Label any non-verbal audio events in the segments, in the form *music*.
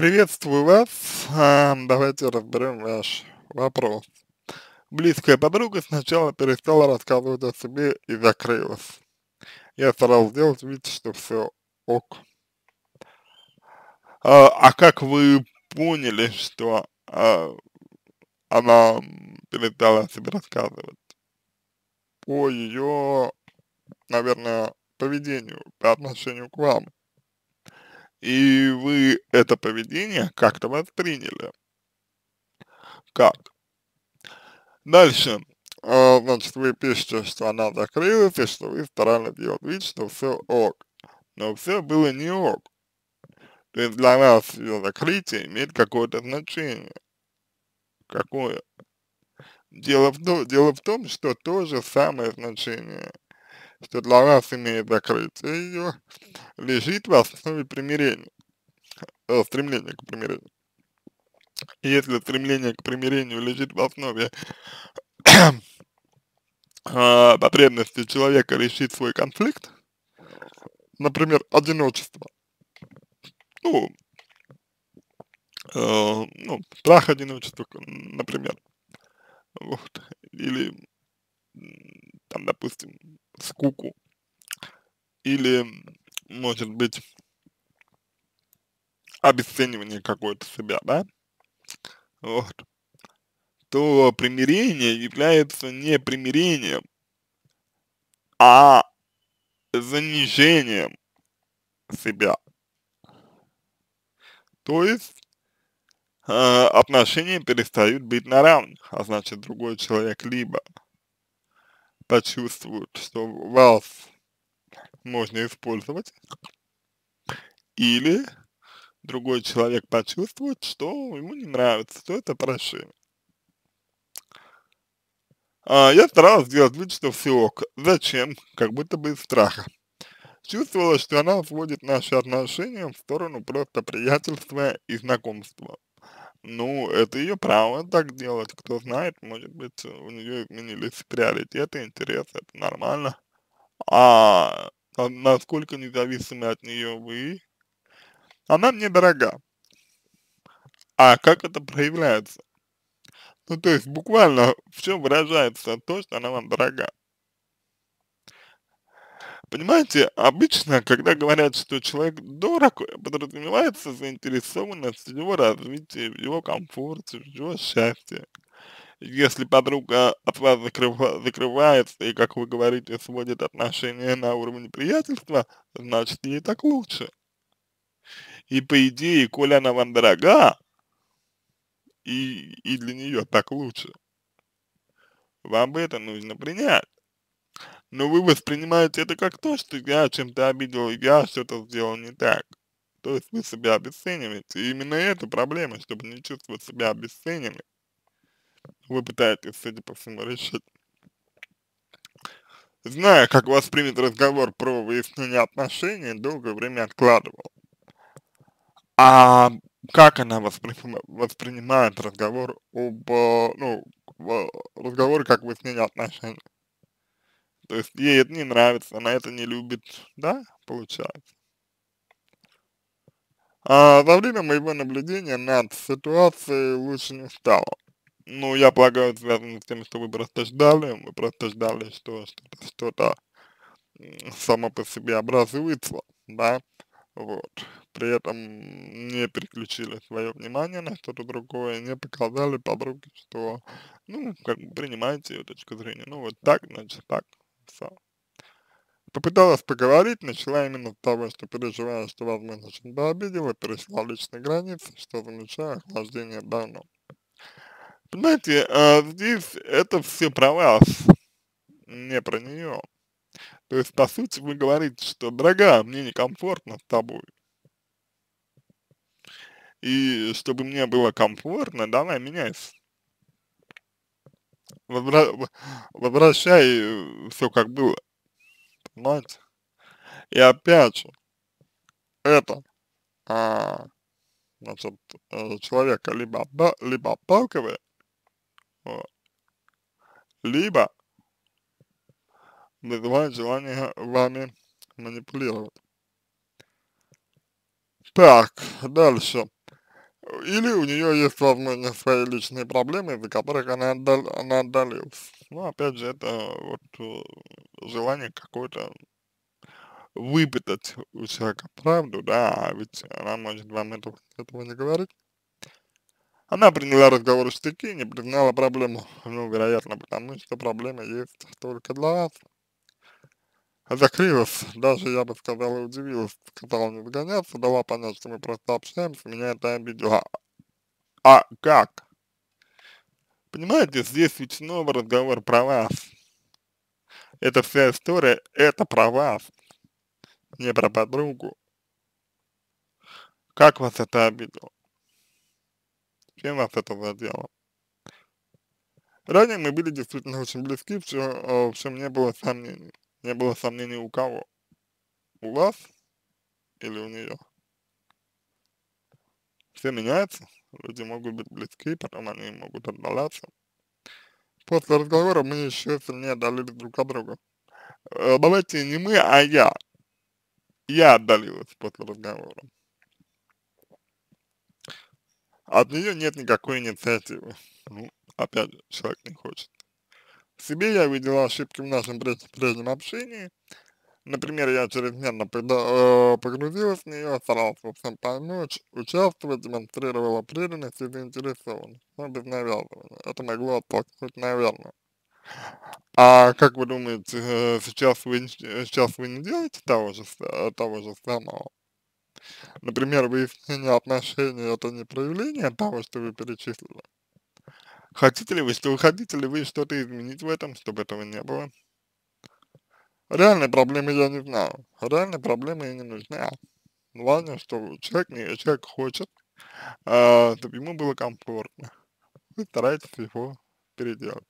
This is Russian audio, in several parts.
Приветствую вас. А, давайте разберем ваш вопрос. Близкая подруга сначала перестала рассказывать о себе и закрылась. Я старался сделать вид, что все ок. А, а как вы поняли, что а, она перестала о себе рассказывать? По ее, наверное, поведению по отношению к вам. И вы это поведение как-то восприняли. Как? Дальше. А, значит, вы пишете, что она закрылась, и что вы старались делать вид, что все ок. Но все было не ок. То есть для вас ее закрытие имеет какое-то значение. Какое? Дело в, дело в том, что то же самое значение, что для вас имеет закрытие ее, лежит в основе примирения, э, стремления к примирению. Если стремление к примирению лежит в основе э, *coughs* потребности человека решить свой конфликт, например, одиночество, ну, э, ну, страх одиночества, например, вот, или, там, допустим, скуку, или, может быть, обесценивание какое-то себя, да, вот, то примирение является не примирением, а занижением себя. То есть э, отношения перестают быть на равных, а значит другой человек либо почувствует, что вас можно использовать, или другой человек почувствует, что ему не нравится, что это прошение. А, я старался сделать вид, что все ок. Зачем? Как будто бы из страха. Чувствовала, что она сводит наши отношения в сторону просто приятельства и знакомства. Ну, это ее право так делать, кто знает, может быть, у нее изменились приоритеты, интересы, это нормально. А, насколько независимы от нее вы, она мне дорога. А как это проявляется? Ну, то есть, буквально в чем выражается то, что она вам дорога. Понимаете, обычно, когда говорят, что человек дорог, подразумевается заинтересованность в его развитии, в его комфорте, в его счастье. Если подруга от вас закрыва, закрывается и, как вы говорите, сводит отношения на уровне приятельства, значит, ей так лучше. И по идее, коли она вам дорога, и, и для нее так лучше, вам бы это нужно принять но вы воспринимаете это как то, что я чем-то обидел, я что-то сделал не так. То есть вы себя обесцениваете. И именно это проблема, чтобы не чувствовать себя обесцененным. Вы пытаетесь, судя по всему, решить. Зная, как воспринят разговор про выяснение отношений, долгое время откладывал. А как она воспри... воспринимает разговор об, э, ну, разговор как выяснение отношений? То есть ей это не нравится, она это не любит, да, получается. А за время моего наблюдения над ситуацией лучше не стало. Ну, я полагаю, это связано с тем, что вы просто ждали, вы просто ждали, что что-то что само по себе образуется, да, вот. При этом не переключили свое внимание на что-то другое, не показали подруге, что, ну, как бы принимаете ее точку зрения. Ну, вот так, значит, так написала. Попыталась поговорить, начала именно с того, что переживаю, что, возможно, чем-то обидела, перешла личные границы, что замечаю охлаждение давно. Понимаете, а здесь это все про вас, не про нее. То есть, по сути, вы говорите, что, дорогая, мне некомфортно с тобой. И чтобы мне было комфортно, давай меняйся возвра возвращай э, все как было, понимаете? И опять же, это, а, значит, э, человека либо, либо отталкивает, вот, либо вызывает желание вами манипулировать. Так, дальше. Или у нее есть, возможно, свои личные проблемы, из-за которых она, отдал, она отдалилась. Ну, опять же, это вот э, желание какое-то выпытать у человека правду, да, а ведь она может вам этого, этого не говорить. Она приняла разговор в штыки, не признала проблему, ну, вероятно, потому что проблема есть только для вас. Закрылась, даже, я бы сказал, удивилась, сказала не загоняться, дала понять, что мы просто общаемся, меня это обидело. А как? Понимаете, здесь ведь снова разговор про вас. Эта вся история, это про вас, не про подругу. Как вас это обидело? Чем вас это задело? Ранее мы были действительно очень близки, в чем, э, в чем не было сомнений. Не было сомнений у кого? У вас или у нее? Все меняется, люди могут быть близки, потом они могут отдаляться. После разговора мы еще сильнее отдалились друг от друга. Э, давайте не мы, а я. Я отдалилась после разговора. От нее нет никакой инициативы. Ну, опять же, человек не хочет. Себе я видела ошибки в нашем прежнем общении. Например, я чрезмерно э, погрузилась в нее, старалась во всем помочь, участвовать, демонстрировала преданность и заинтересованность, но без навязывания. Это могло оттолкнуть, наверное. А как вы думаете, э, сейчас вы, сейчас вы не делаете того же, того же самого? Например, выяснение отношений это не проявление того, что вы перечислили. Хотите ли вы, что хотите ли вы что-то изменить в этом, чтобы этого не было? Реальной проблемы я не знаю. Реальной проблемы и не нужна. Важно, что человек, не, человек хочет, э, чтобы ему было комфортно. Вы стараетесь его переделать.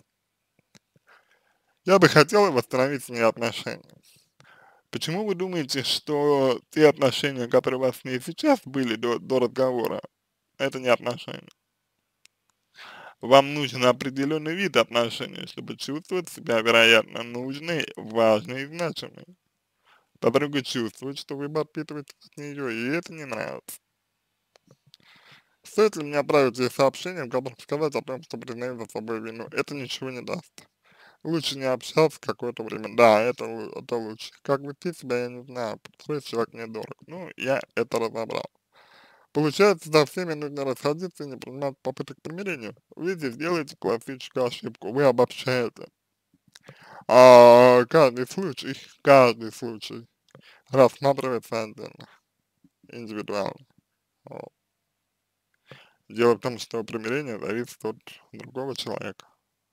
Я бы хотел восстановить с ней отношения. Почему вы думаете, что те отношения, которые у вас с ней сейчас были до, до разговора, это не отношения? Вам нужен определенный вид отношений, чтобы чувствовать себя, вероятно, нужной, важной и значимой. Подруга чувствует, что вы подпитываете от нее, и это не нравится. Стоит ли мне отправить ей сообщение, в котором сказать о том, что признаю за собой вину? Это ничего не даст лучше не общаться какое-то время. Да, это, это лучше. Как вести себя, я не знаю, свой человек мне дорог. Ну, я это разобрал. Получается, со всеми нужно расходиться и не принимать попыток к примирению. Вы здесь делаете классическую ошибку, вы обобщаете. А каждый случай, каждый случай рассматривается отдельно, индивидуально. Дело в том, что примирение зависит от другого человека,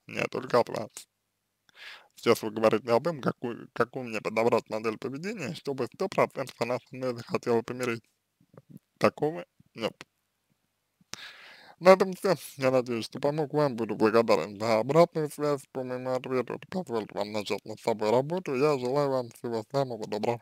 не только от вас. Сейчас вы говорите об этом, какую, какую мне подобрать модель поведения, чтобы сто процентов она со мной захотела помирить. Такого нет. На этом все. Я надеюсь, что помог вам. Буду благодарен за обратную связь по моему ответу. Это позволит вам начать над собой работу. Я желаю вам всего самого доброго.